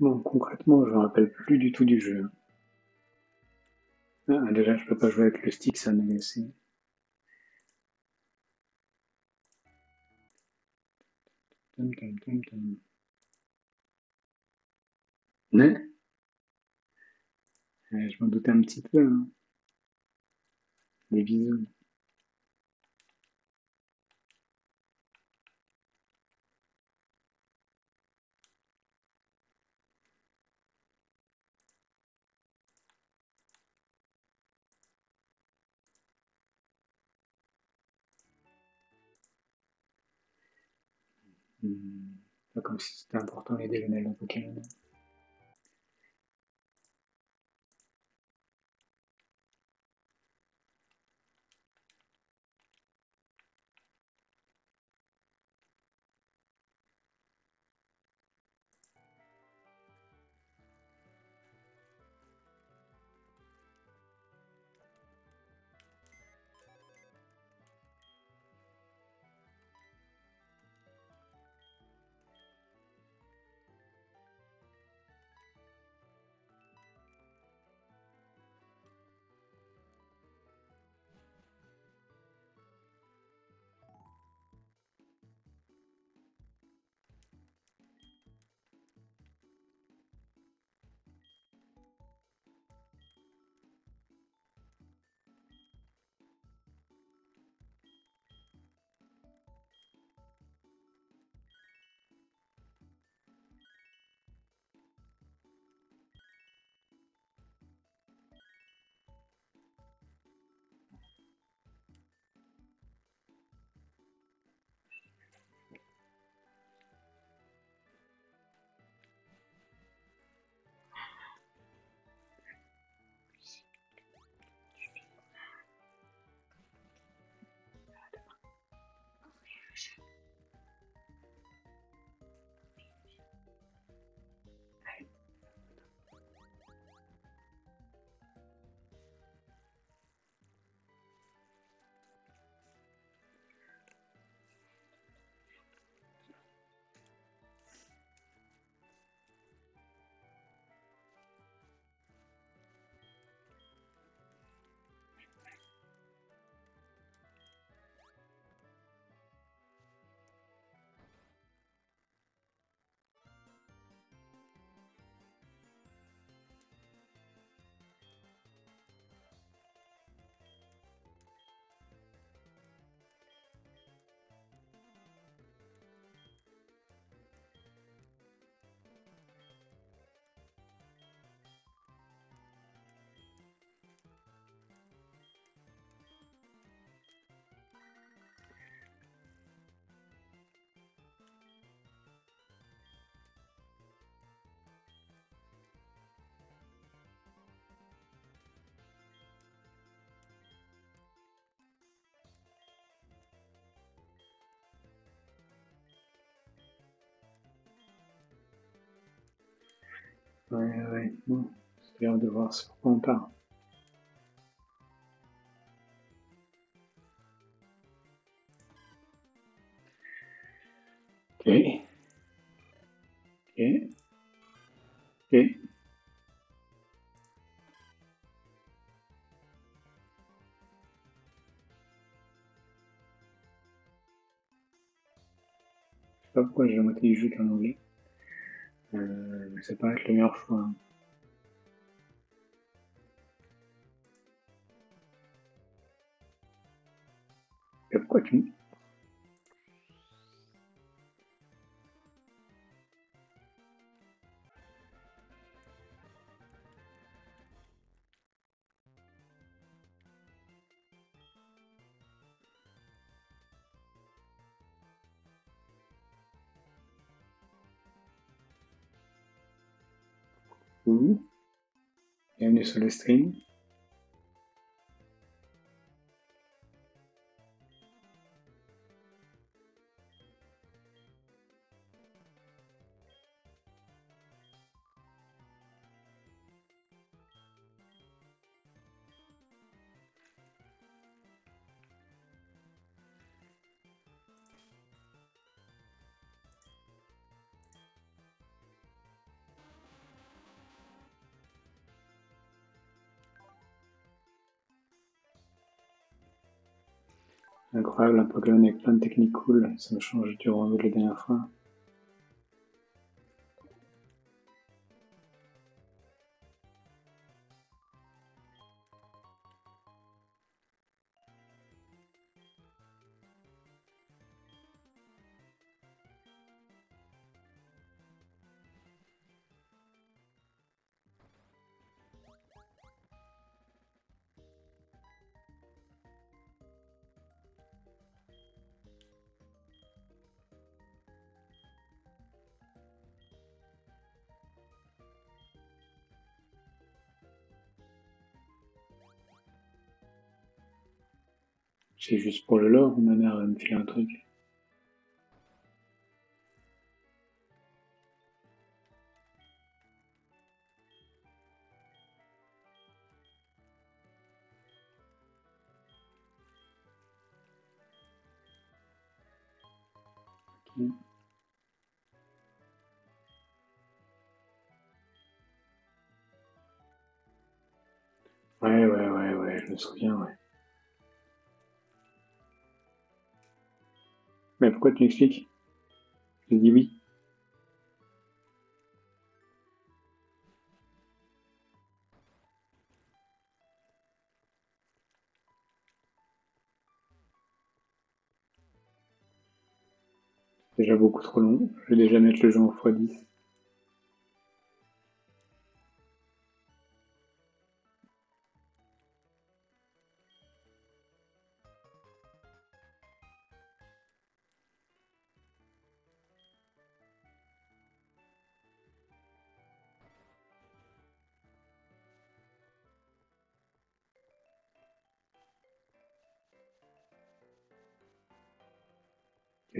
Bon, concrètement, je me rappelle plus du tout du jeu. Ah, déjà, je peux pas jouer avec le stick, ça m'a laissé. Ouais. je m'en doutais un petit peu. Hein. Les bisous. Comme si c'était important les déjeuners dans Pokémon. Ouais, ouais, bon, c'est de voir sur quoi on part. Ok. Ok. Ok. Je sais pas pourquoi j'ai moitié du jeu qu'en anglais. Euh, mais ça paraît être le meilleur choix. Hein. Et pourquoi tu... Bienvenue sur le stream. Incroyable, un Pokémon avec plein de techniques cool, ça me change du rendu de la dernière fois. C'est juste pour le lore ma mère va me filer un truc Ouais, ouais, ouais, ouais, je me souviens, ouais. Mais pourquoi tu m'expliques Je dis oui. Déjà beaucoup trop long. Je vais déjà mettre le jeu en x10.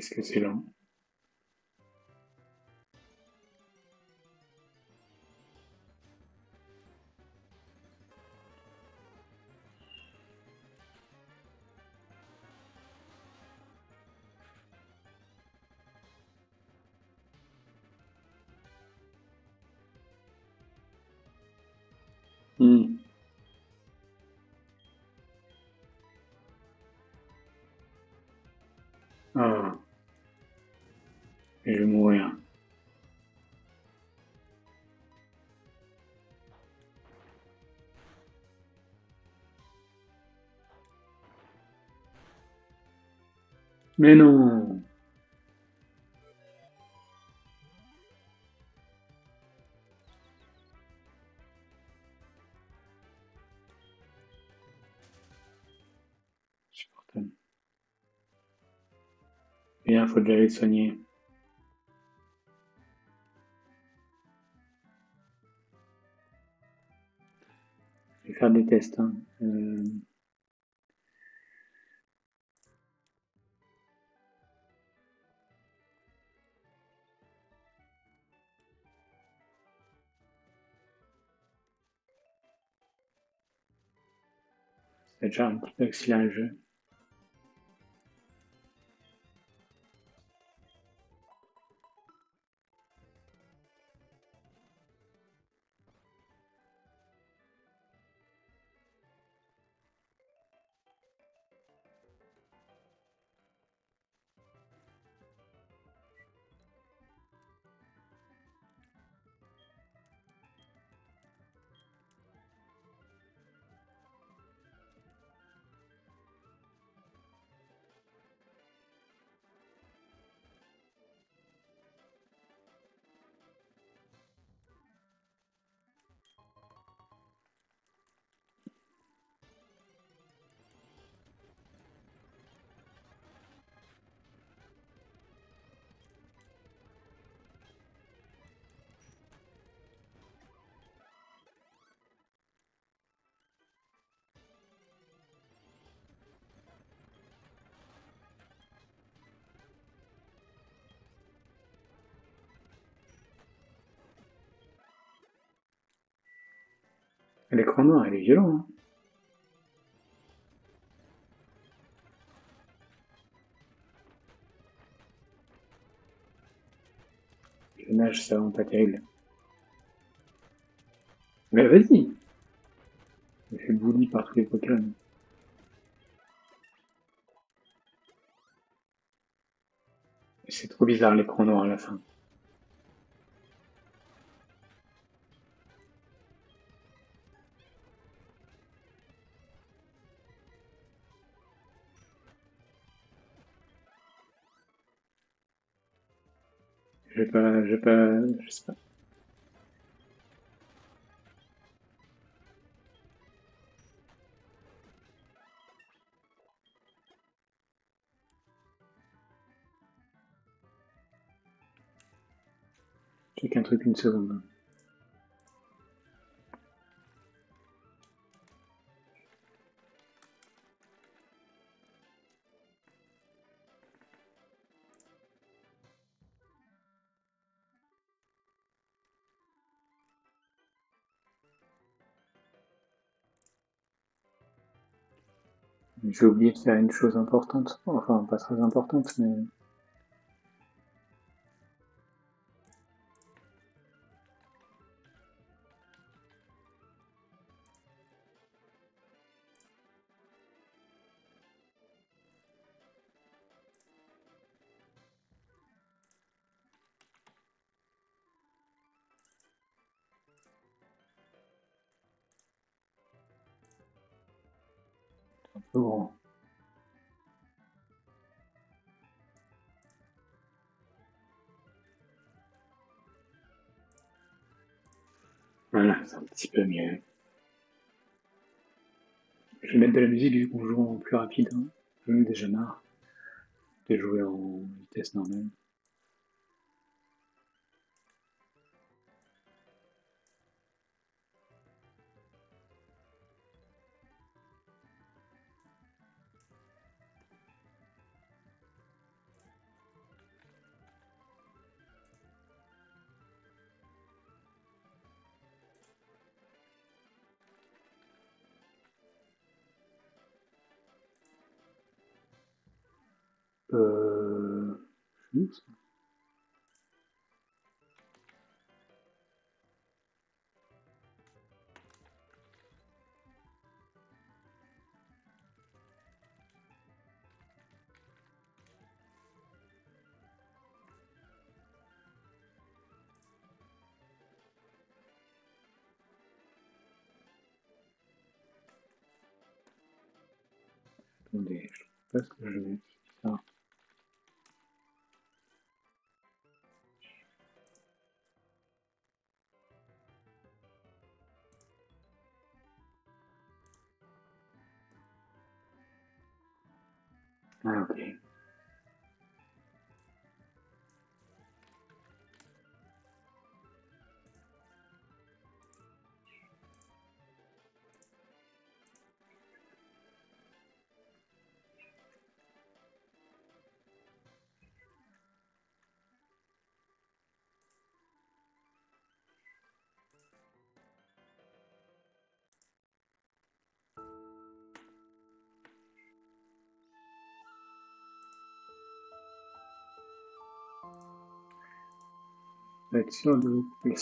Qu'est-ce que c'est lent Mais non. Bien, faut déjà aller soigner. Je vais faire des tests. Hein. Euh... C'est déjà L'écran noir, il est violent. Hein Le nage, ça rend pas terrible. Mais vas-y Je suis bouli par tous les Pokémon. C'est trop bizarre l'écran noir à la fin. Je vais pas, je vais pas, je sais pas. Check un truc une seconde. J'ai oublié de faire une chose importante, enfin pas très importante, mais Un petit peu mieux. Je vais mettre de la musique vu qu'on joue en plus rapide. Hein. J'en ai déjà marre de jouer en vitesse normale. Attendez, je sais Faut être sûr de couper le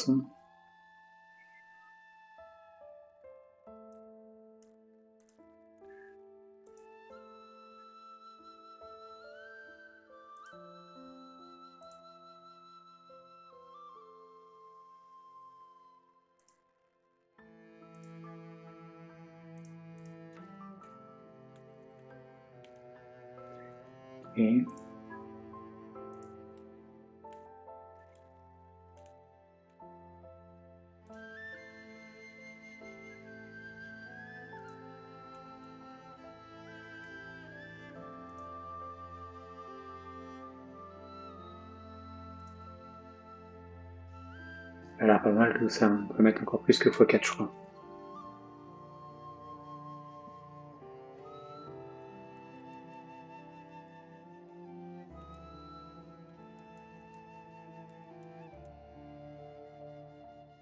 pas mal ça. On peut mettre encore plus que x4 je crois.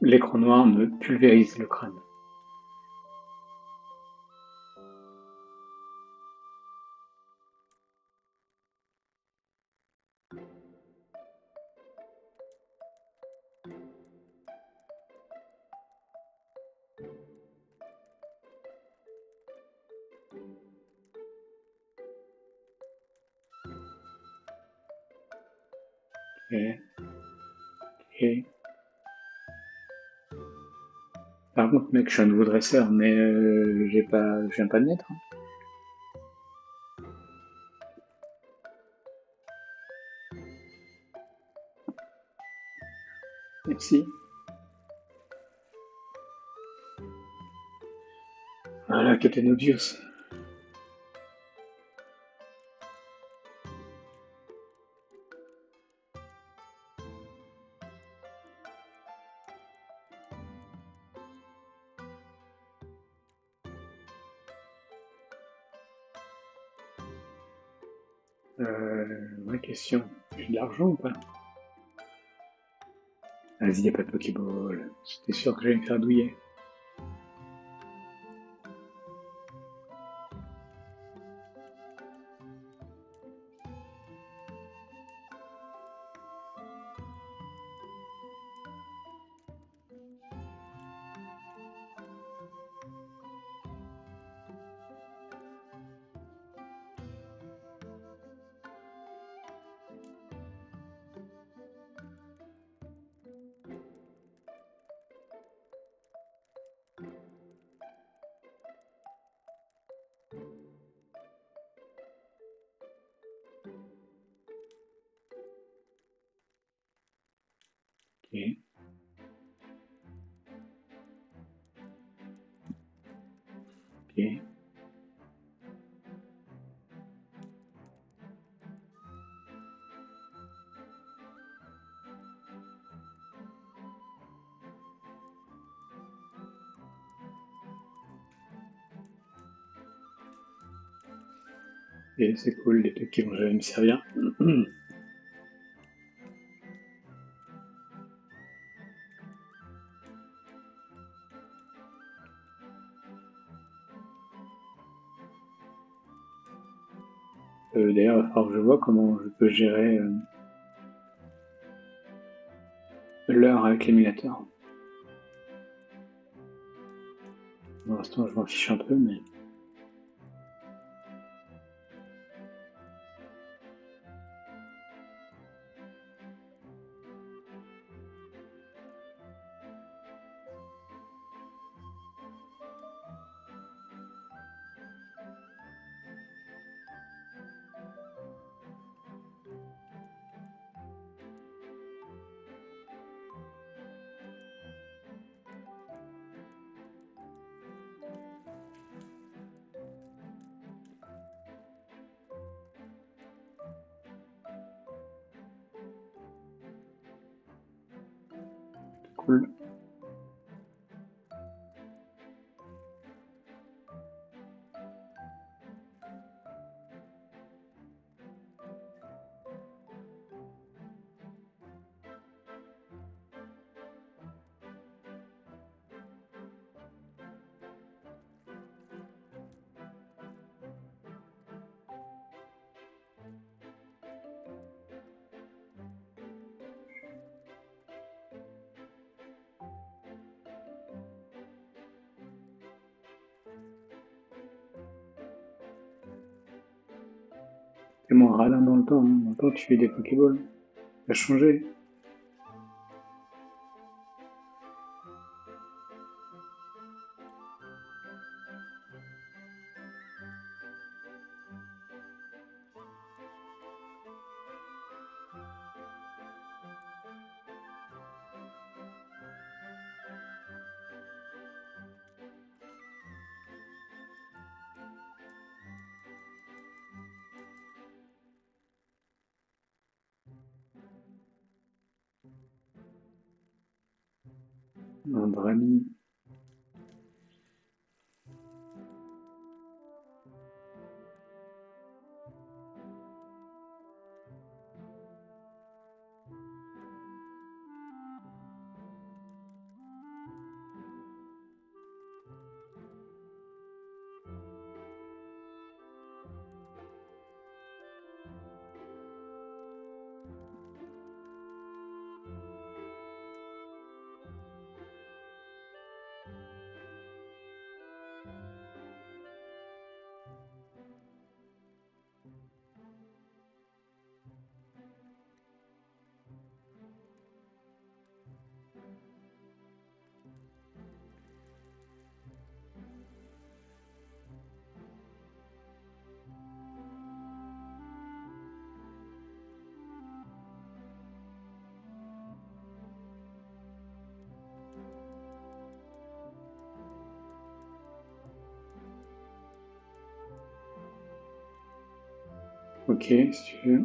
L'écran noir me pulvérise le crâne. Je suis un nouveau dresseur, mais euh, j'ai pas, je viens pas de naître. hein. Merci. Voilà, Captain Obvious. J'ai de l'argent ou pas? Vas-y, y a pas de Pokéball. J'étais sûr que j'allais me faire douiller. C'est cool, les trucs qui vont jamais me servir. Euh, D'ailleurs, il va falloir que je vois comment je peux gérer euh, l'heure avec l'émulateur. Pour l'instant, je m'en fiche un peu, mais... Dans le temps. Dans le temps, tu fais des Pokéballs. Ça a changé. Ok, si tu veux.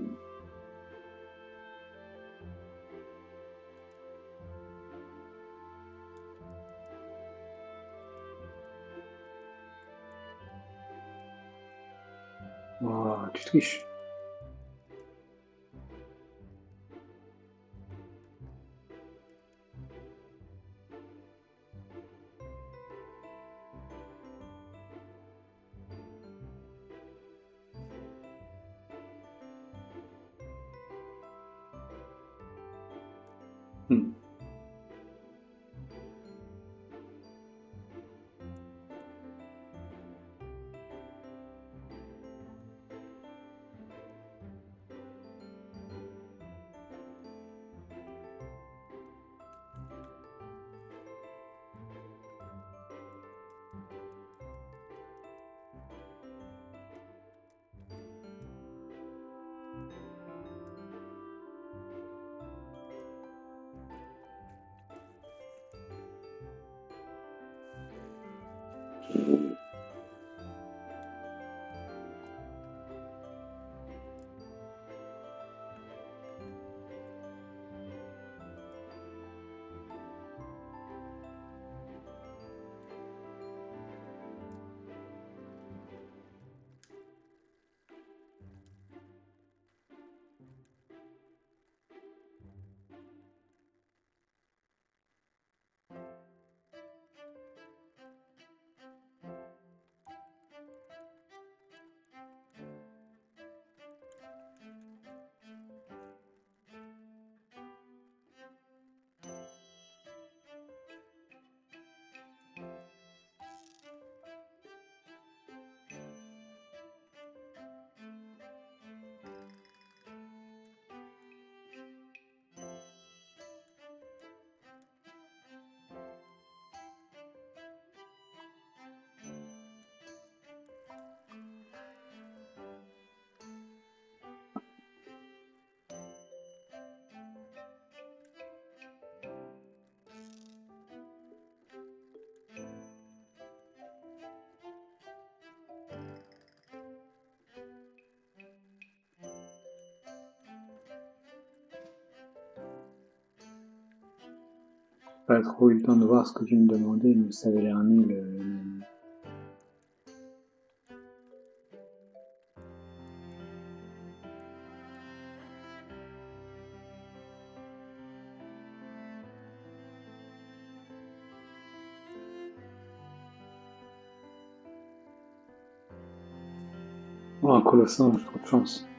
Pas trop eu le temps de voir ce que tu me demandais, mais ça avait l'air nul. euh, Oh, un colossin, j'ai trop de chance.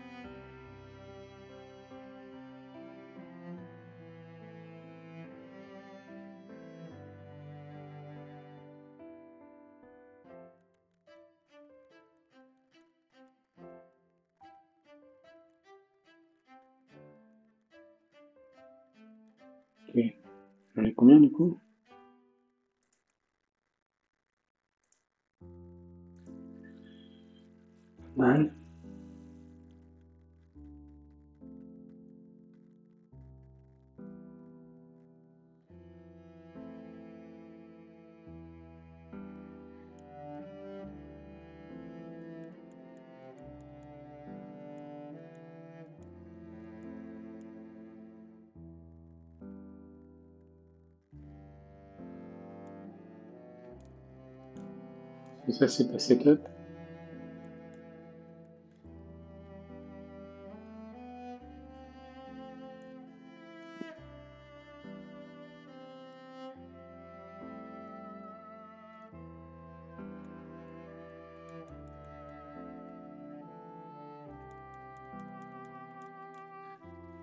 C'est pas setup.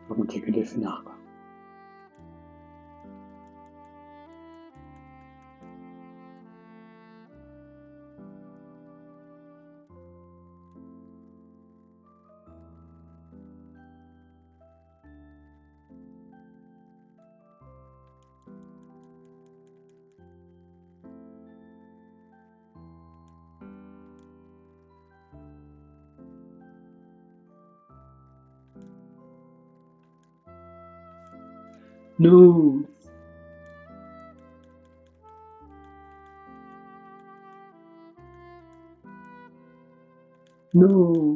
Contre, il n'y a que des. No! No!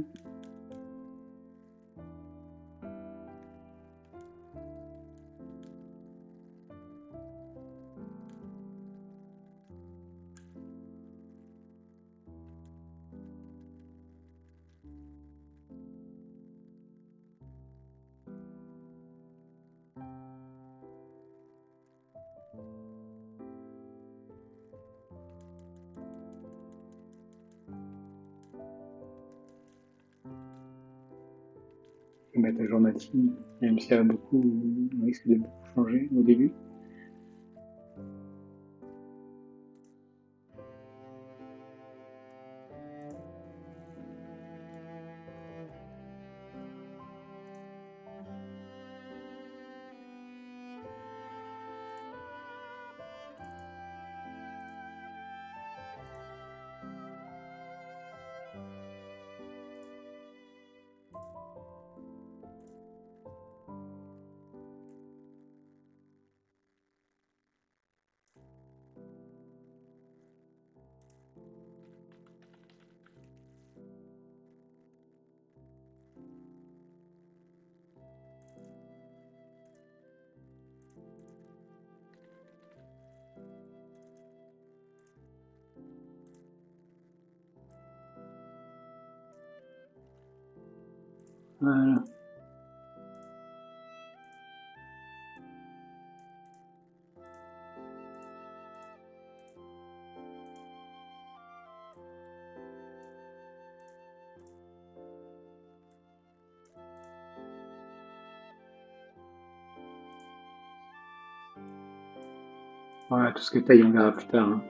Ma team, même si elle a beaucoup, on risque de beaucoup changer au début. Voilà. Voilà, tout ce que taille, on verra plus tard.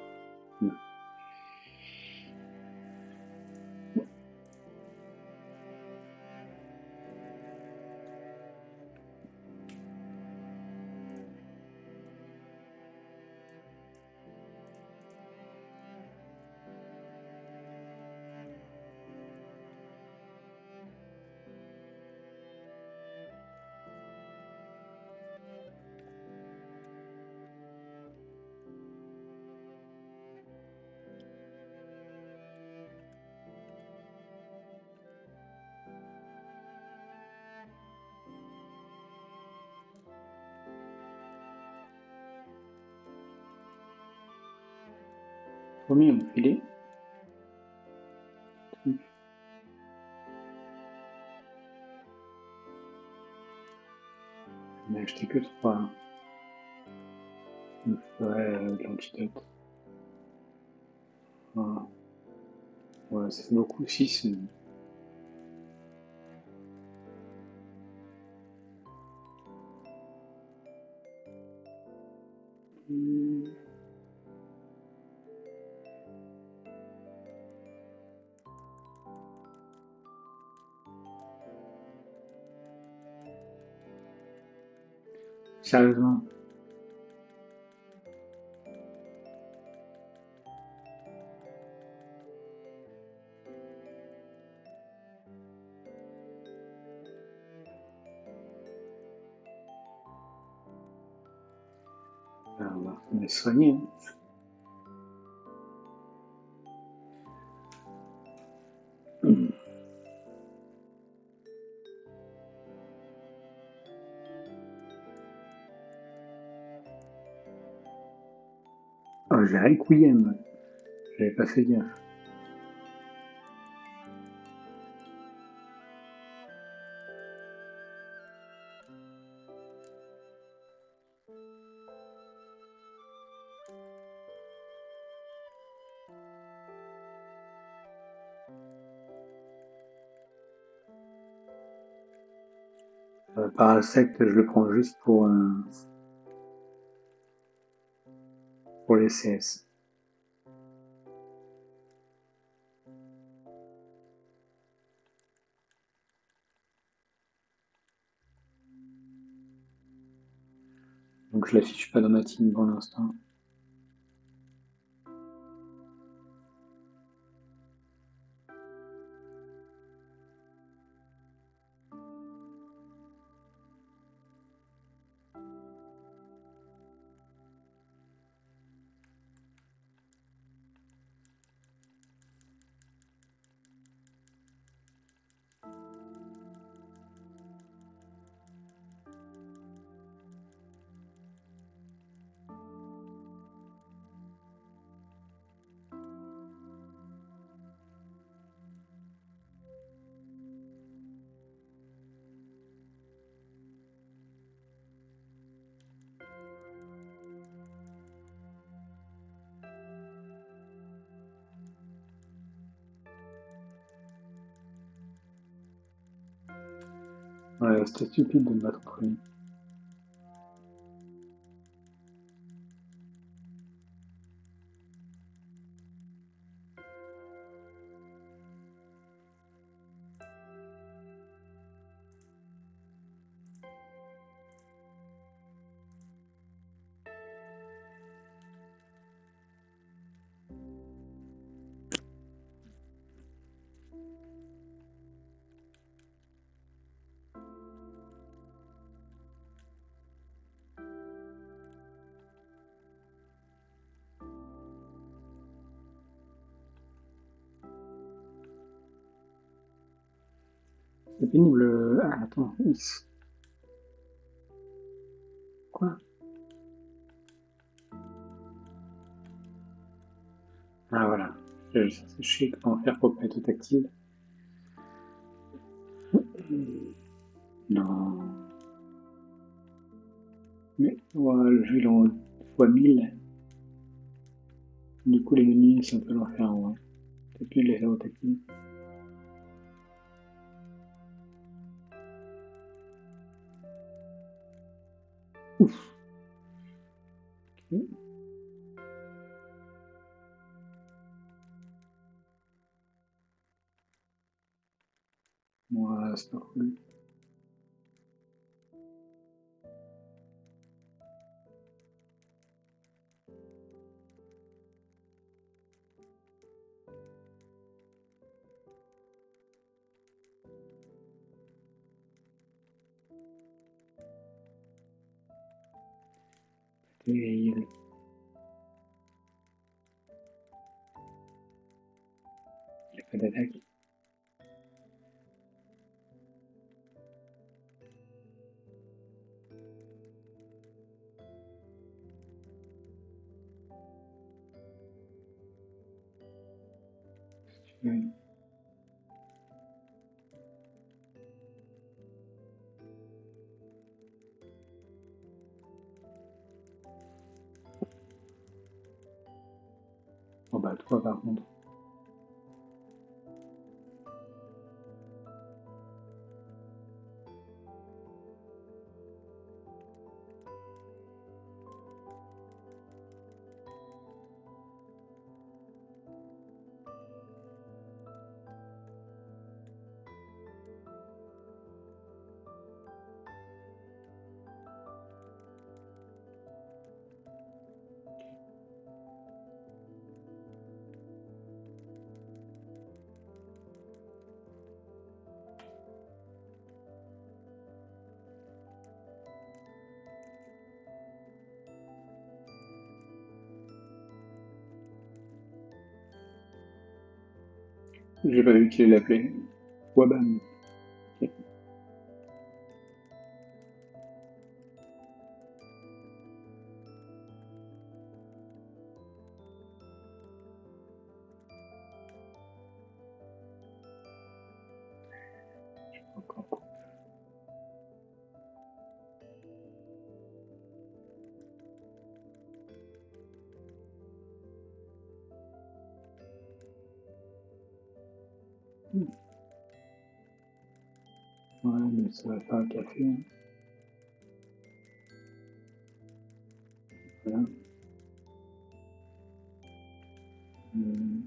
Je n'ai acheté que trois. Je me ferai l'antidote. Voilà. C'est beaucoup, 6. Sérieusement. Alors, on va se Requiem. J'avais pas fait gaffe. Euh, Parasect, je le prends juste pour, euh, Donc je l'affiche pas dans ma team pour l'instant. C'était stupide de me battre pénible. Ah, attends. Quoi? Ah, voilà. Sais chier comment faire pour pas être tactile. Non. Mais voilà, le jeu en fois 1000. Du coup, les menus, c'est un peu l'enfer en vrai. Peut-être plus de les faire au tactile. Et il... Il a pas d'attaque. Oui. Oh J'ai pas vu qu'il l'appelait. Wabam. Ça va faire un café. hein. Voilà. Euh,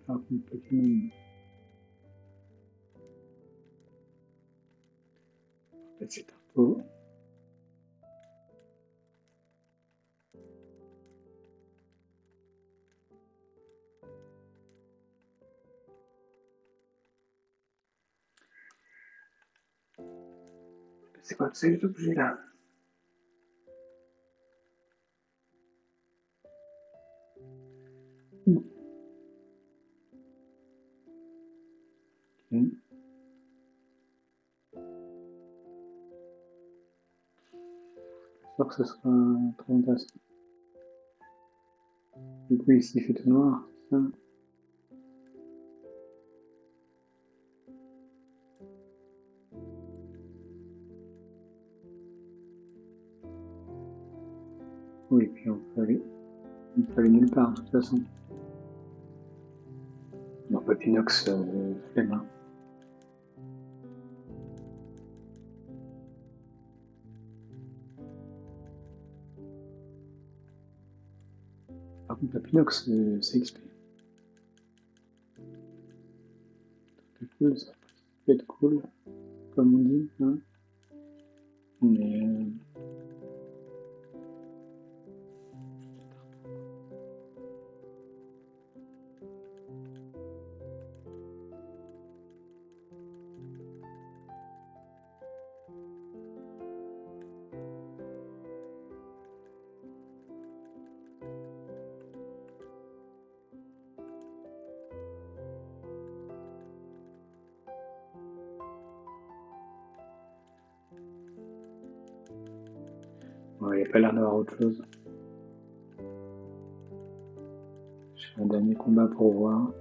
peu. Cet objet-là Hmm. Ok. J'espère que ce sera très intéressant. Du coup, ici, il fait tout noir, c'est et puis on peut aller, on peut nulle part, de toute façon. Non, pas Pinox, euh. Par contre, Papinox, c'est euh, XP. C'est cool, ça peut être cool, comme on dit. Hein pas l'air d'avoir autre chose. J'ai un dernier combat pour voir.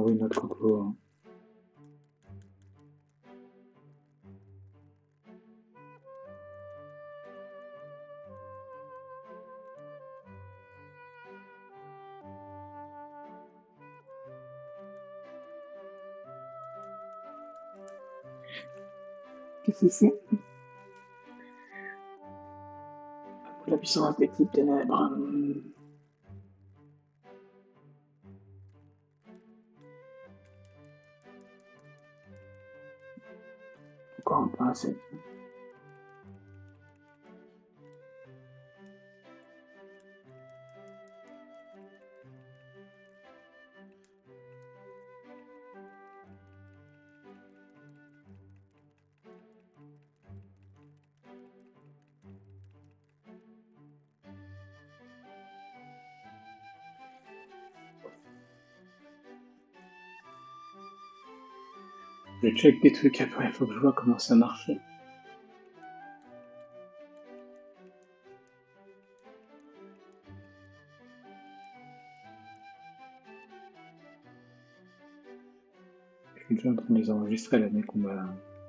Envoyer notre. Hein. Qu'est-ce que c'est? La puissance des types ténèbres. Compassion Je check des trucs après, il faut que je vois comment ça marche. Je suis déjà en train de les enregistrer là, mes combats. Euh,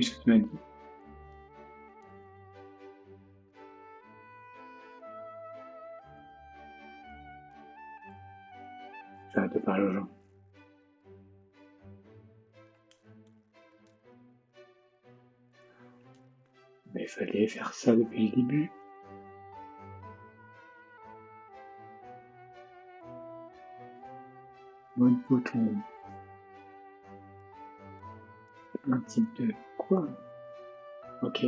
j'ai pas lu ce que tu m'as dit. J'arrête de parler aux gens. Mais il fallait faire ça depuis le début. Mode bouton. Un quoi? Ok.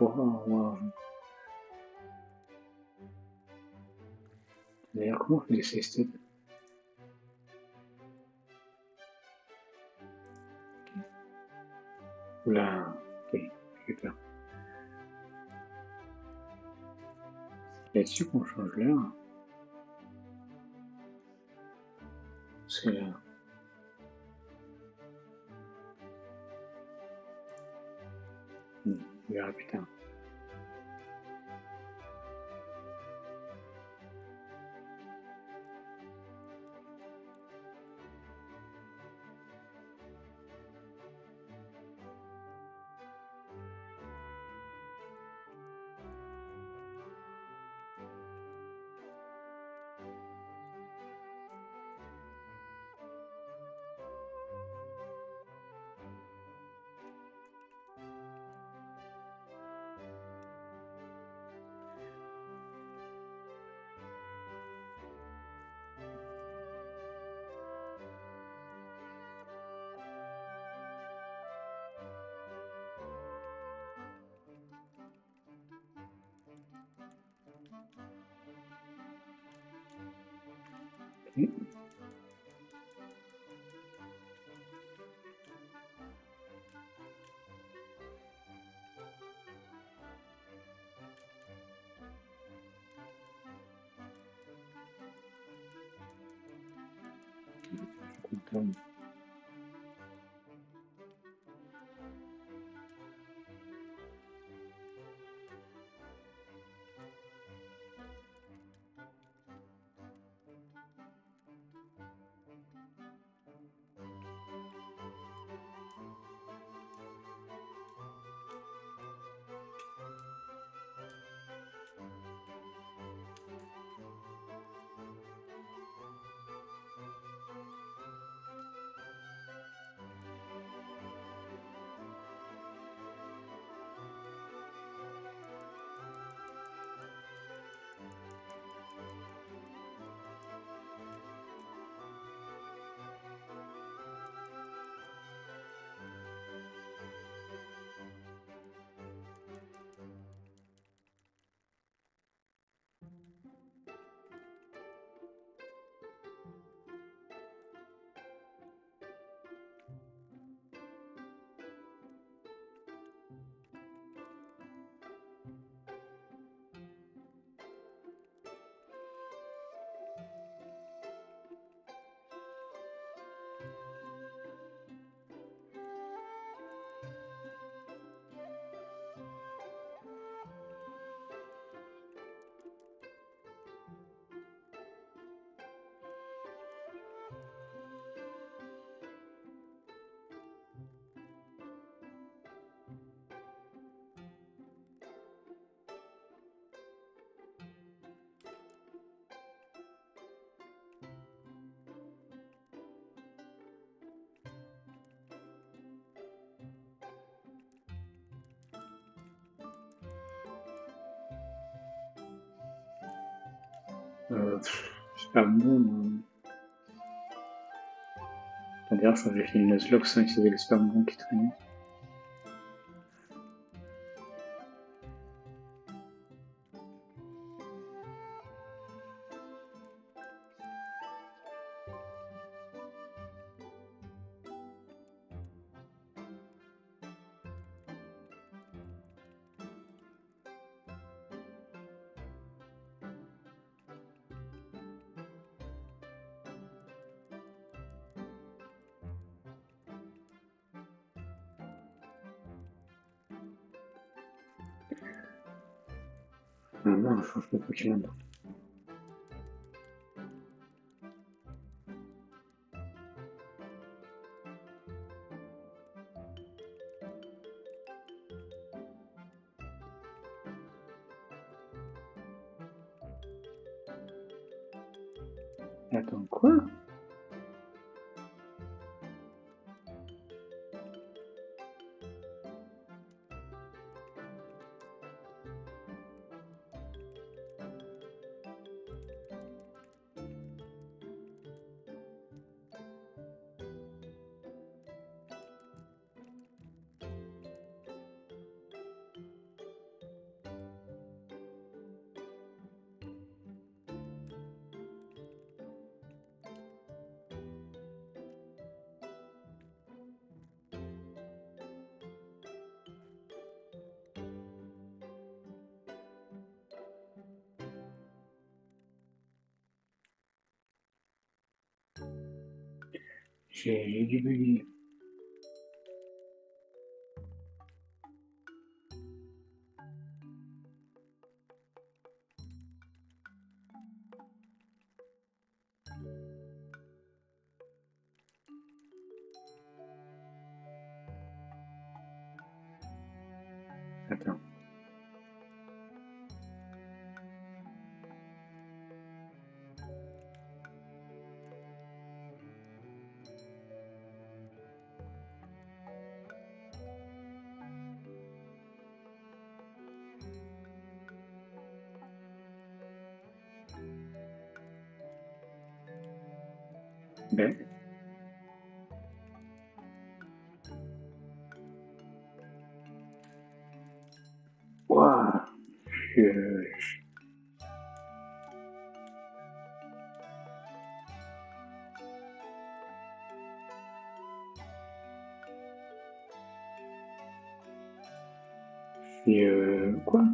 Wow, wow. D'ailleurs, comment on fait les save Oula, ok, j'ai peur. Là-dessus qu'on change l'heure. C'est là. Oui. Content. Euh, pff, super bon. euh. La dernière fois, j'ai fait une Nuzlocke sans utiliser le super bon qui traînait. Pokémon. Attends, quoi? J'ai j'ai dû Et euh, quoi?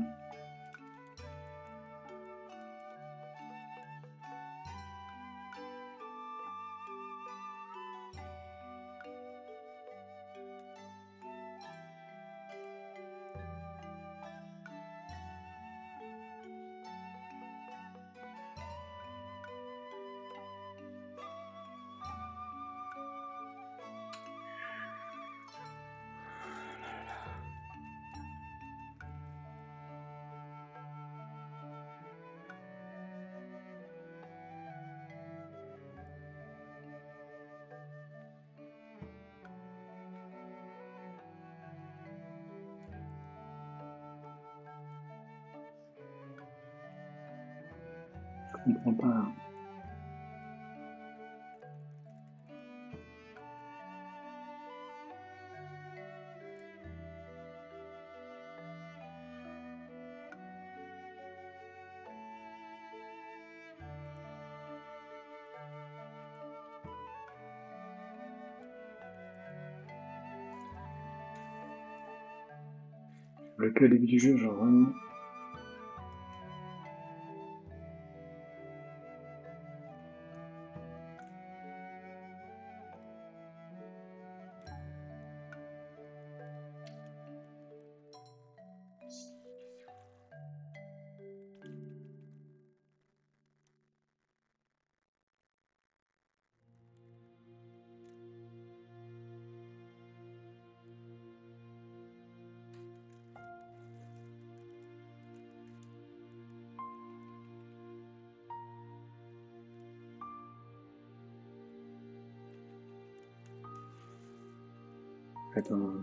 Comprends pas. Le début du jeu, genre vraiment.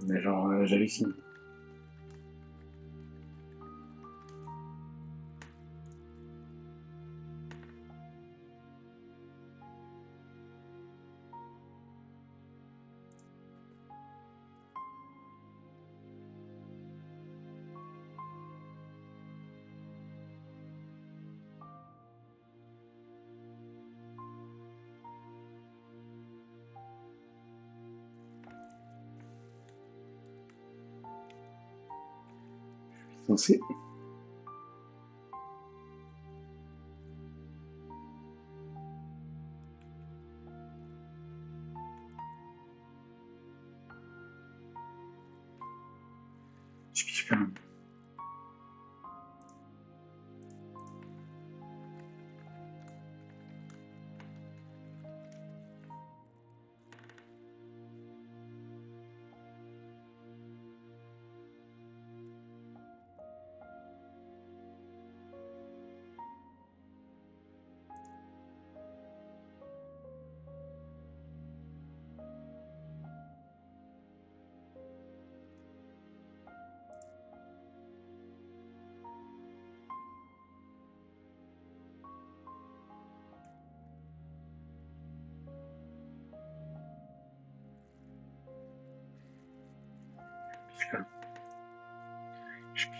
Mais genre, euh, j'hallucine. Censé Je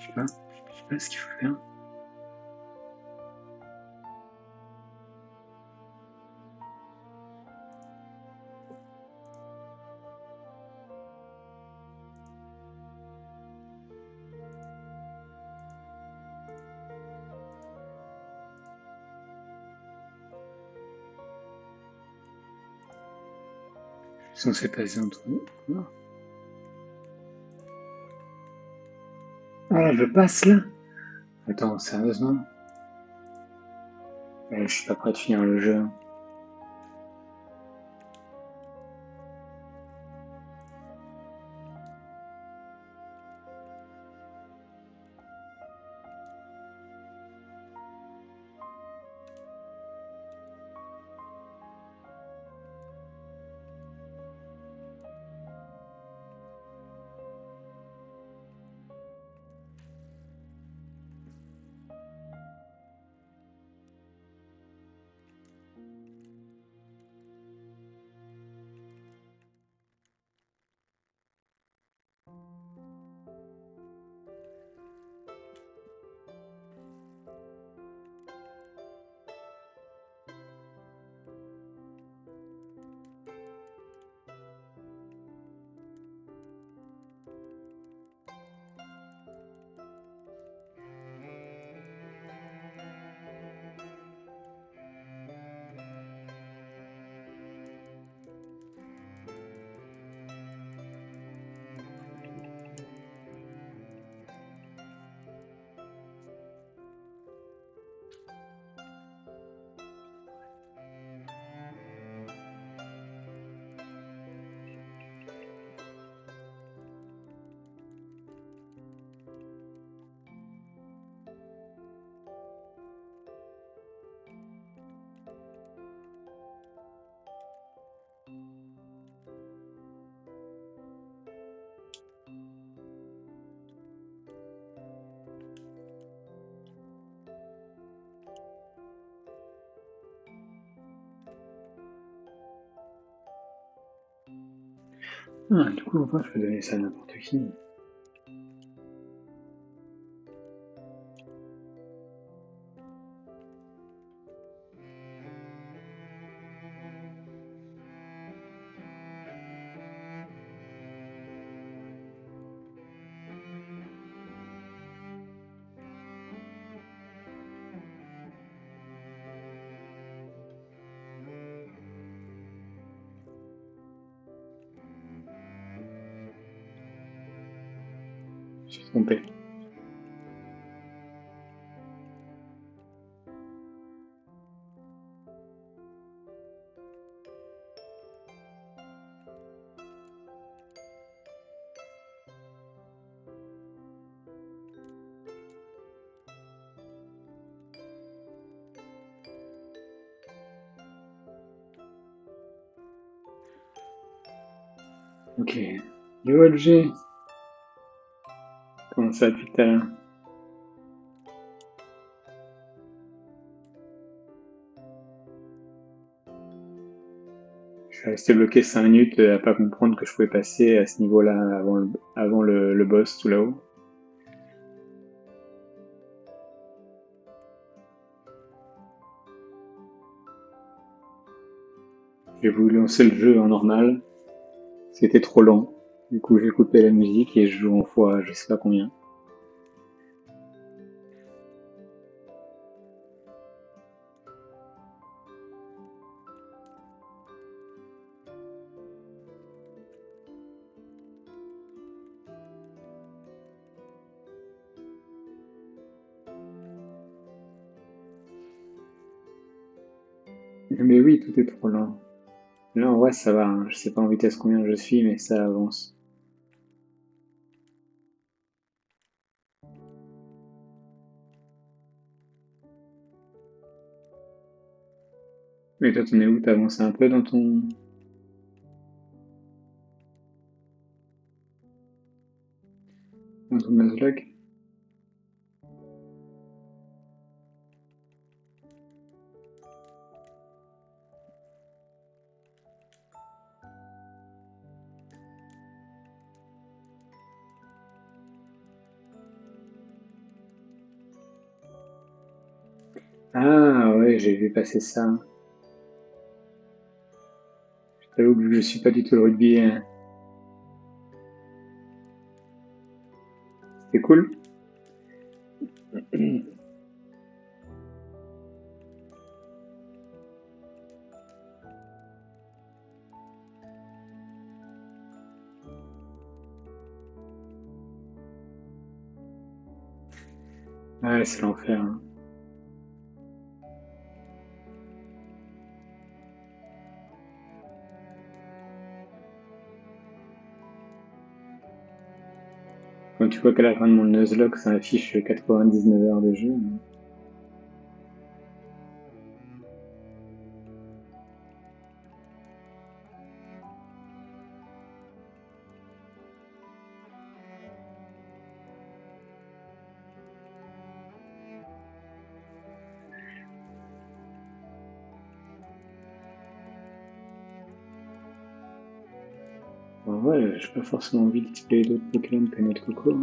Piche pas. Je piche pas ce qu'il faut faire. Censé passer entre nous. Ah, je passe là Attends, sérieusement? Je suis pas prêt de finir le jeu. Ah, du coup, enfin, je peux donner ça à n'importe qui. Yo LG, comment ça depuis tout à l'heure Je suis resté bloqué 5 minutes à pas comprendre que je pouvais passer à ce niveau-là avant le, le boss tout là-haut. J'ai voulu lancer le jeu en normal, c'était trop lent. Du coup j'ai coupé la musique et je joue en fois je sais pas combien. Mais oui, tout est trop lent. Là, en vrai, ça va. hein. Je sais pas en vitesse combien je suis, mais ça avance. Mais toi, t'en es où? T'as avancé un peu dans ton... dans ton Nuzlocke? Ah, ouais, j'ai vu passer ça. Je je suis pas du tout le rugby. hein. C'était cool. Ouais, c'est l'enfer. hein. Tu vois qu'à la fin de mon Nuzlocke, ça affiche 99 heures de jeu. Pas forcément envie de displayer d'autres Pokémon que notre Coco.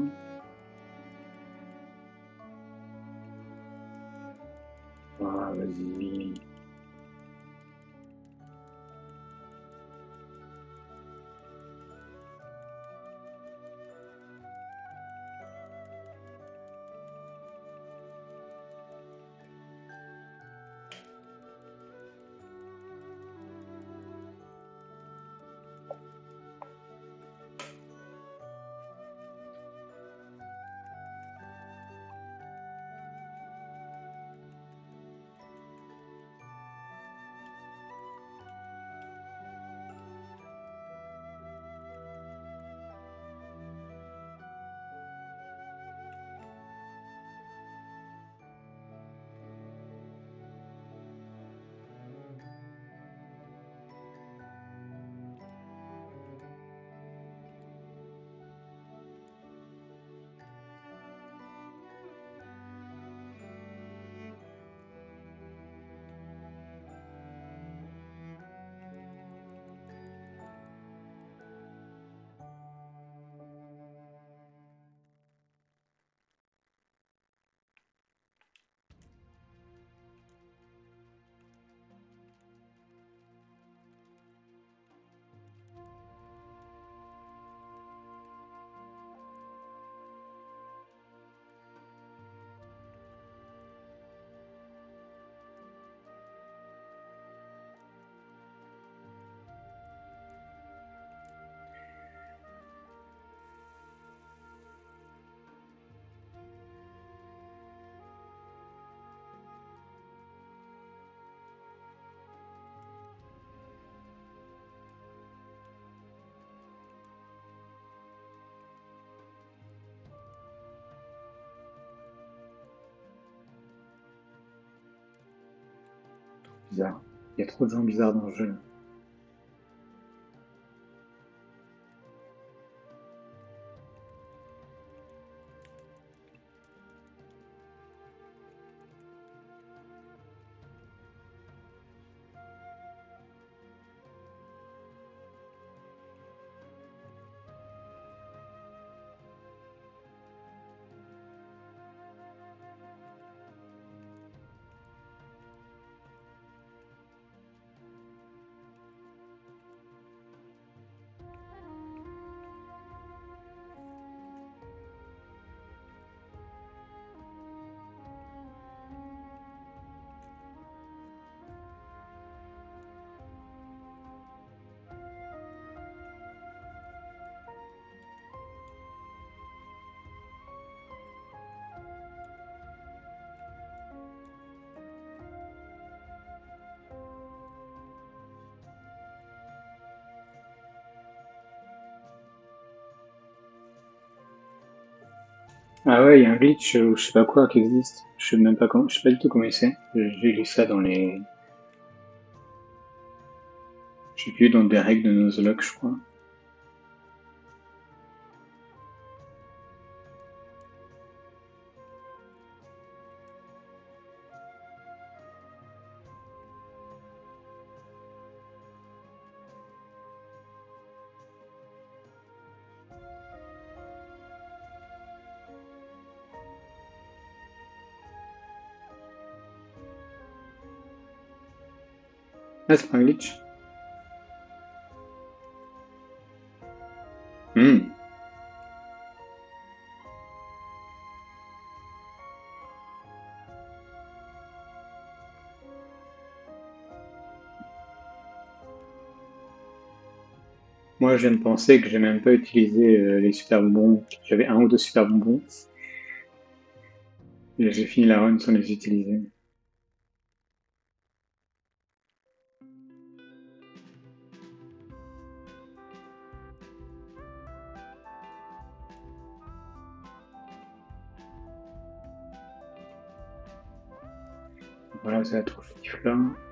Il y a trop de gens bizarres dans le jeu. Ah ouais, il y a un glitch ou je sais pas quoi qui existe. Je sais même pas comment, je sais pas du tout comment c'est. J'ai lu ça dans les, j'ai vu dans des règles de Nuzlocke, je crois. Ah, c'est pas un glitch. Hmm. Moi, je viens de penser que j'ai même pas utilisé euh, les super bonbons. J'avais un ou deux super bonbons. Et j'ai fini la run sans les utiliser. Beckham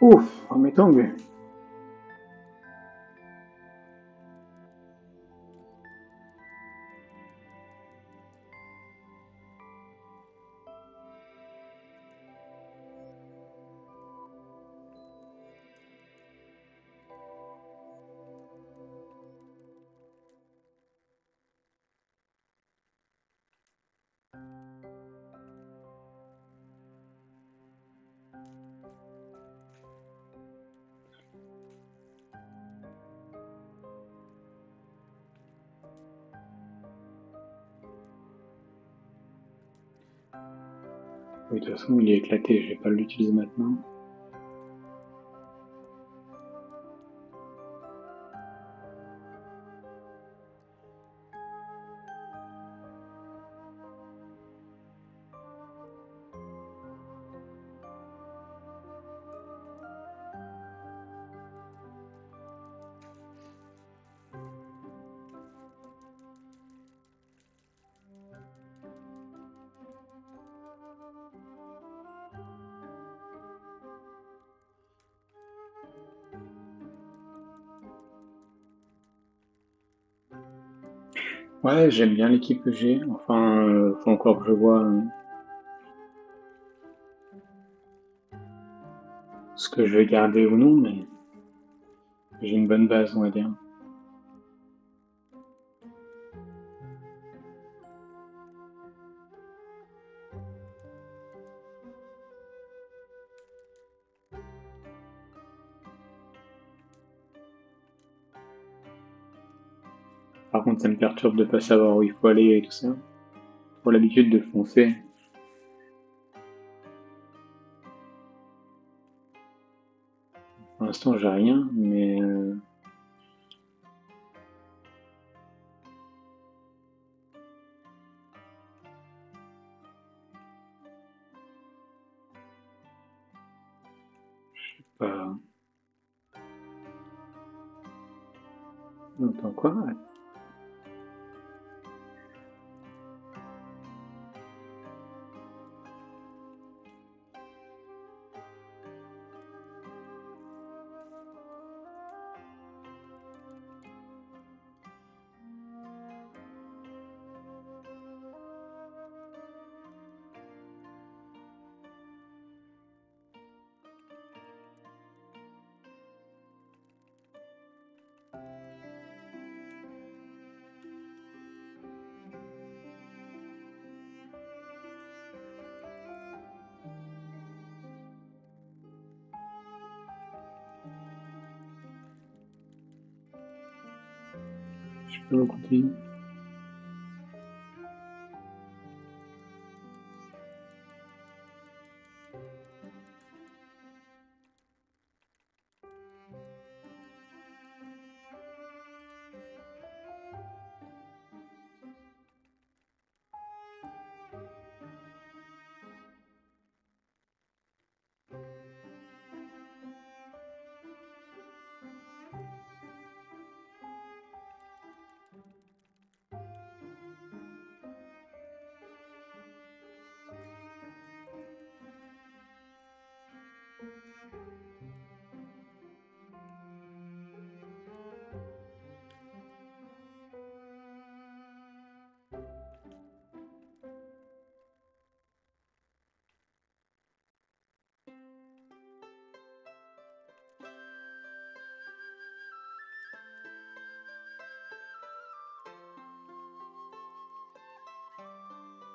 Uf, a mi tongue. Oui, de toute façon, il est éclaté, je vais pas l'utiliser maintenant. Ouais, j'aime bien l'équipe que j'ai. Enfin, euh, faut encore que je vois euh, ce que je vais garder ou non, mais j'ai une bonne base, on va dire. Ça me perturbe de pas savoir où il faut aller et tout ça. Pour l'habitude de foncer. Pour l'instant, j'ai rien, mais euh, pas. Attends quoi? Je peux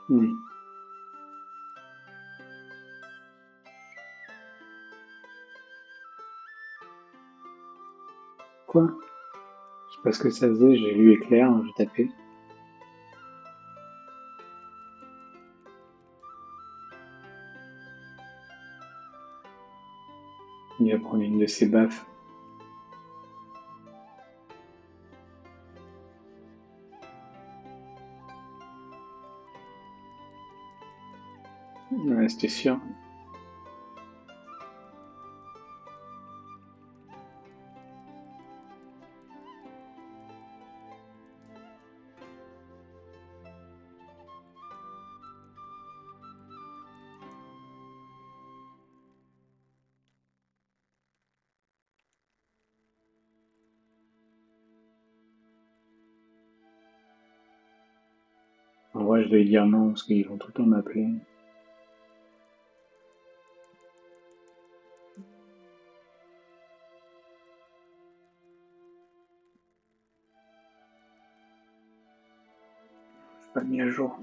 嗯。Je sais pas ce que ça faisait, j'ai lu éclair, j'ai tapé. Il va prendre une de ses baffes. Ouais, c'était sûr. Je vais dire non, parce qu'ils vont tout le temps m'appeler. Pas mis à jour.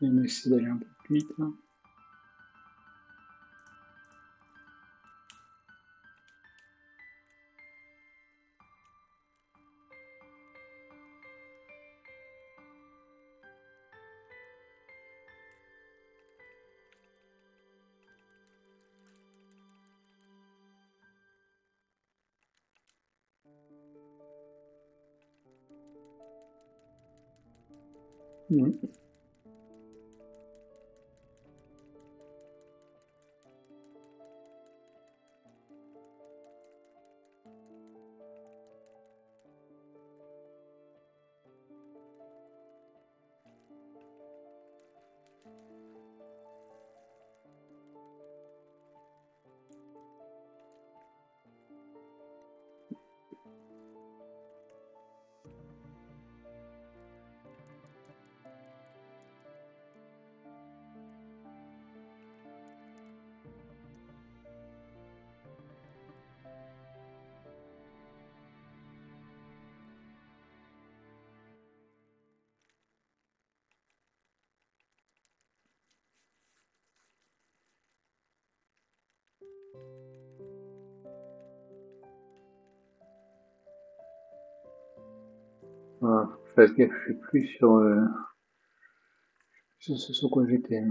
On essaie d'aller un peu plus vite. Là. Mm. Faut que je suis plus sur, euh, sur ce sur quoi j'étais.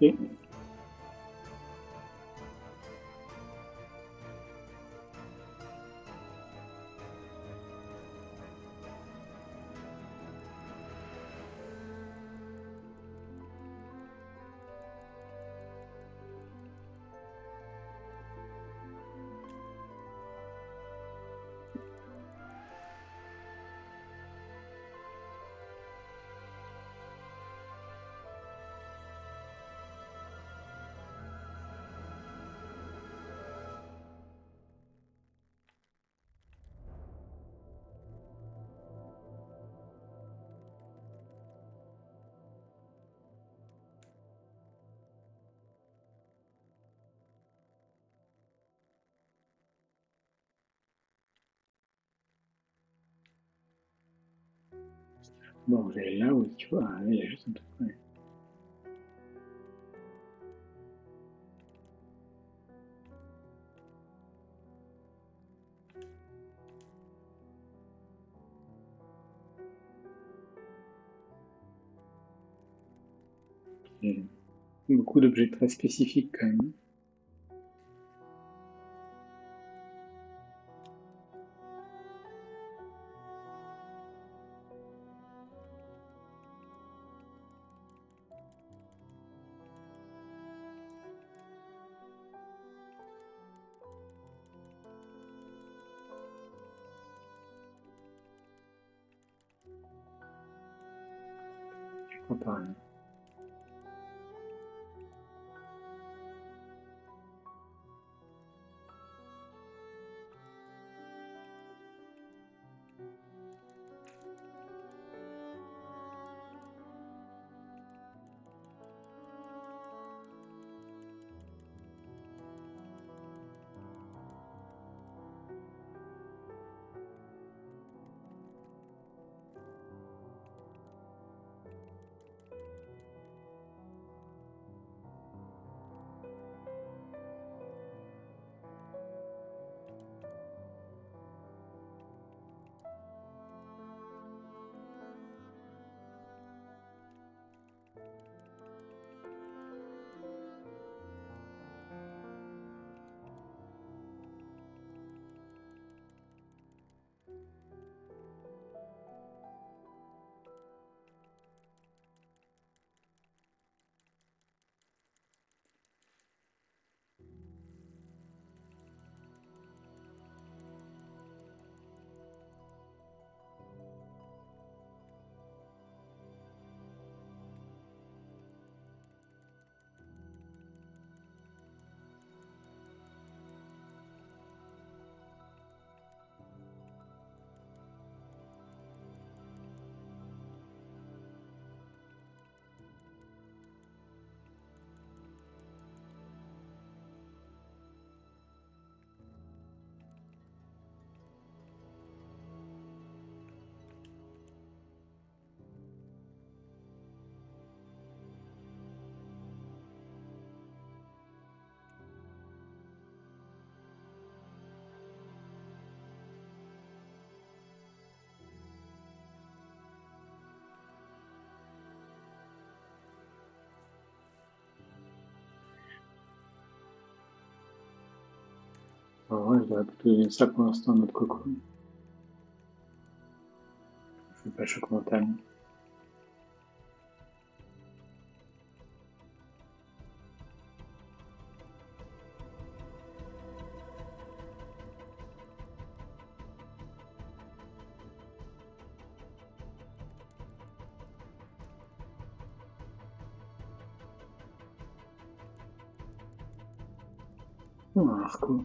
Et bon, vous allez là où tu vois, là, il y a juste un truc. ouais. Beaucoup d'objets très spécifiques quand même. Alors ouais, je devrais plutôt donner ça pour l'instant à notre coco. Je fais pas choc mental. Arco.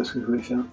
pas ce que je voulais faire.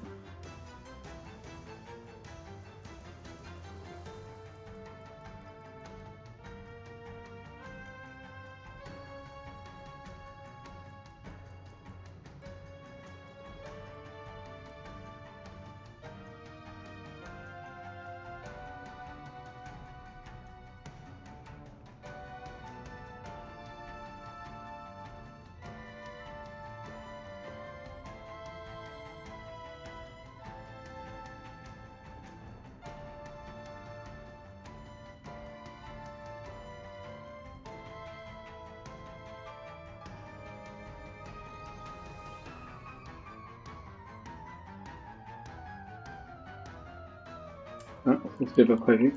C'était pas prévu.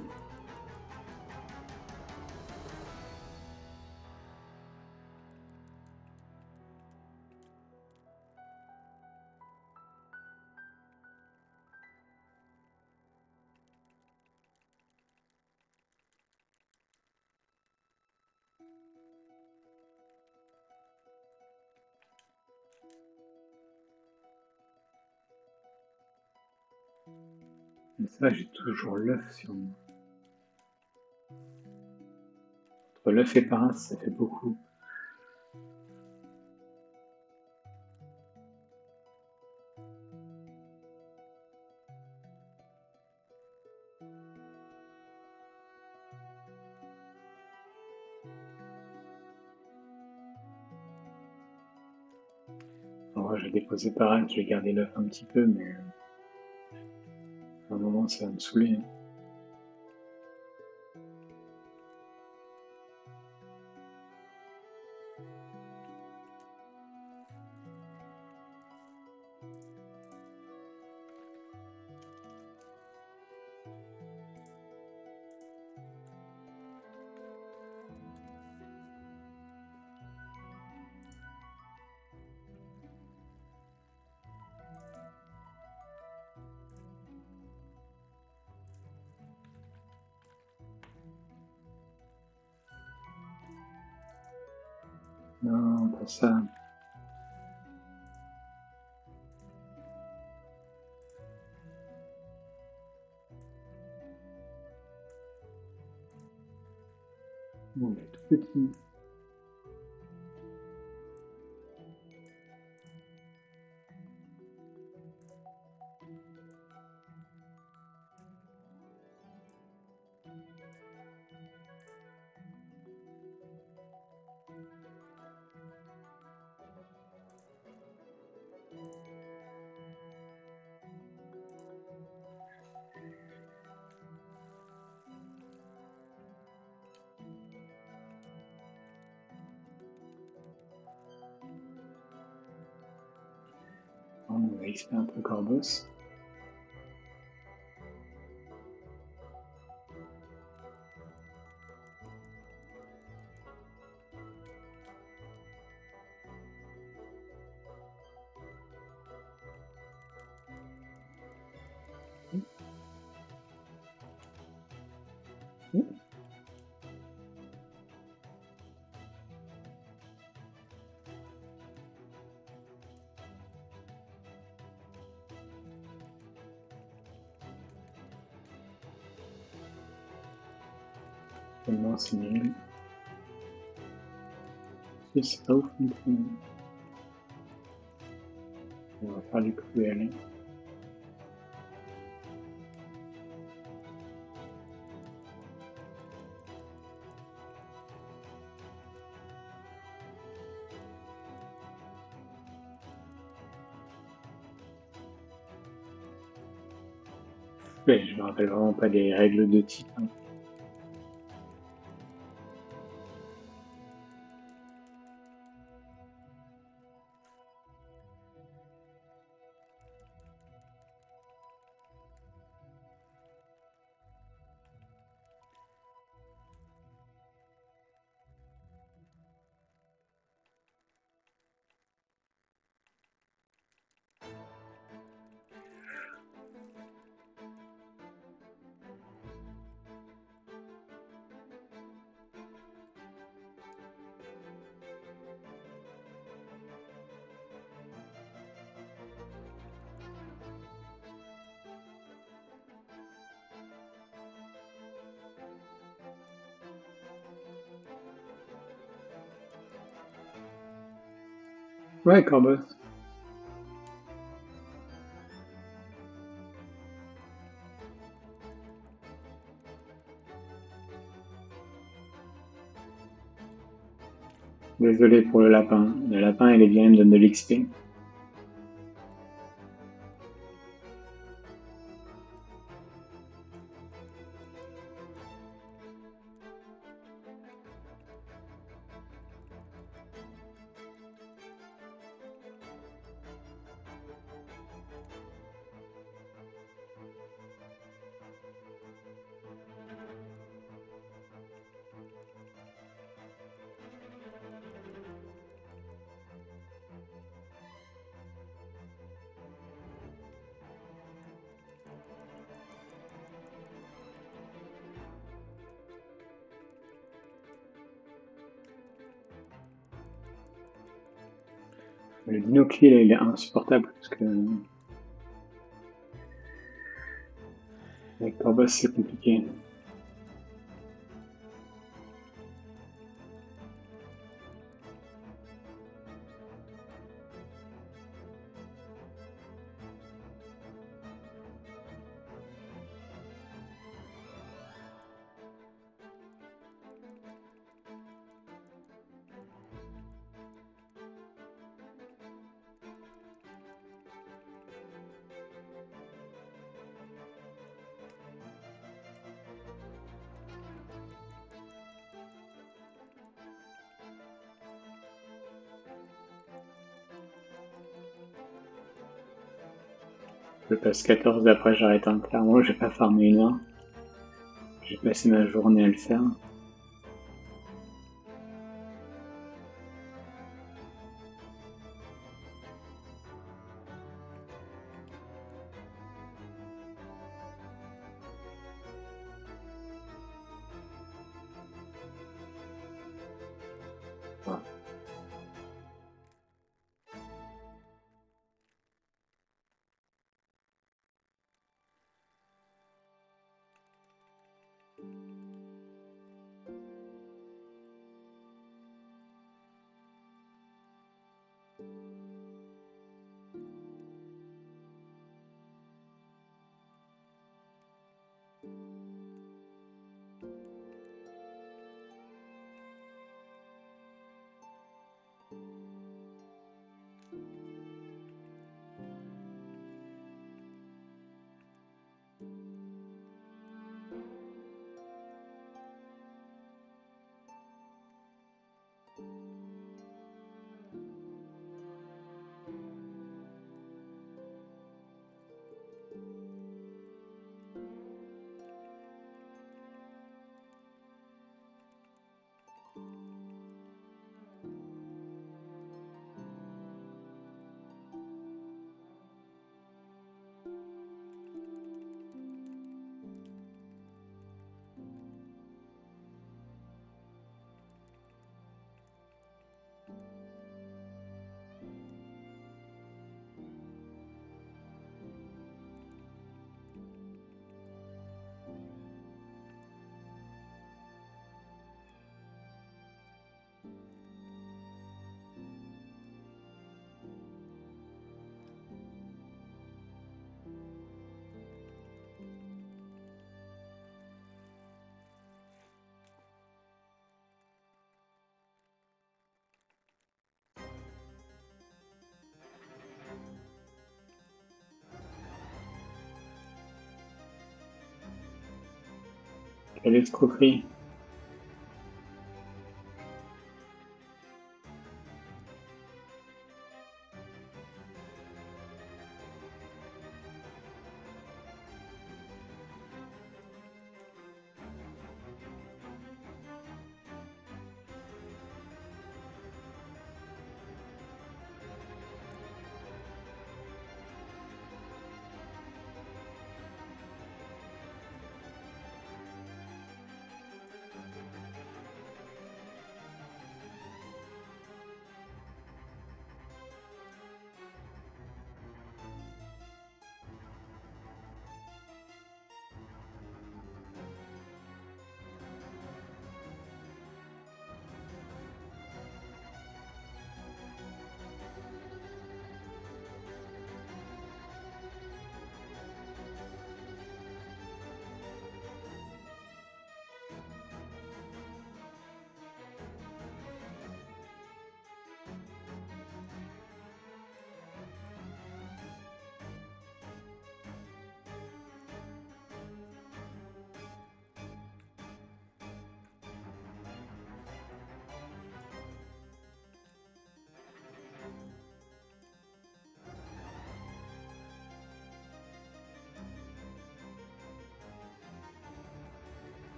j'ai toujours l'œuf sur moi. Entre l'œuf et Paris, ça fait beaucoup. Bon, j'ai déposé pareil, je vais garder l'œuf un petit peu, mais... Euh, à un Bon, il est tout petit. On va XP non plus. On va faire du cruel. Ouais, je me rappelle vraiment pas des règles de type. hein. Ouais, Corbos. Désolé pour le lapin. Le lapin, il est bien, il me donne de l'XP. Il est insupportable parce que avec Corbos, c'est compliqué. Passe 14, après j'arrête un clairement, j'ai pas farmé une heure. J'ai passé ma journée à le faire. It's it quickly.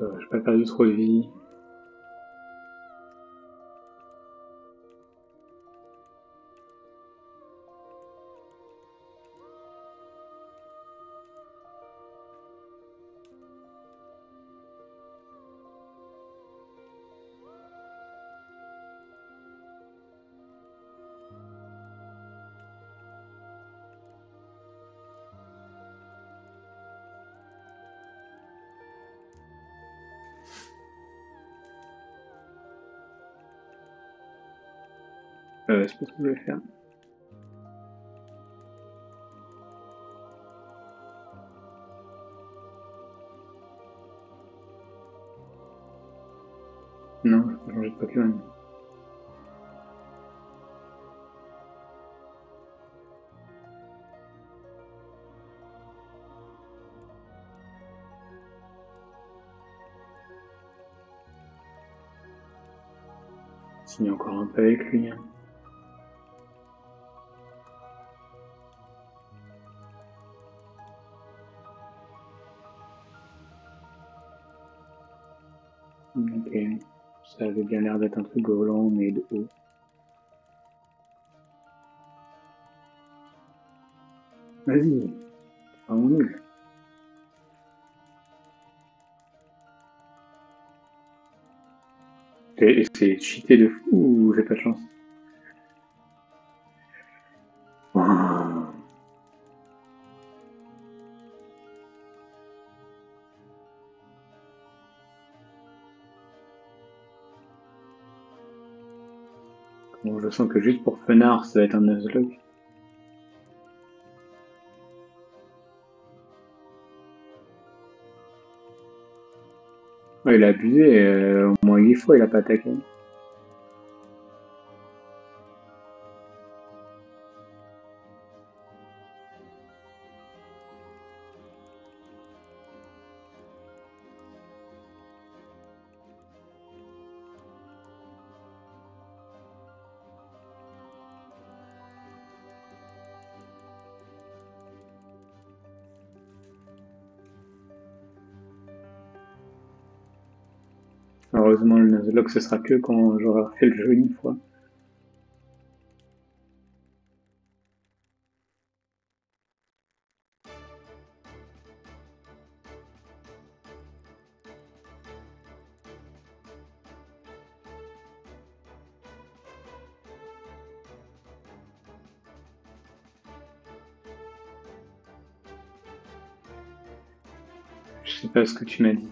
Euh, J'ai pas perdu trop de vie. Je ce que je vais faire. Pokémon. Signe encore un peu avec lui. Hein. Bien l'air d'être un truc volant, mais de haut. Vas-y, vraiment nul. Et c'est cheaté de fou ou j'ai pas de chance? Sens que juste pour Fenard, ça va être un Nuzlocke. Ouais, il a abusé, euh, au moins 8 fois il a pas attaqué. Ce sera que quand j'aurai fait le jeu une fois. Je sais pas ce que tu m'as dit.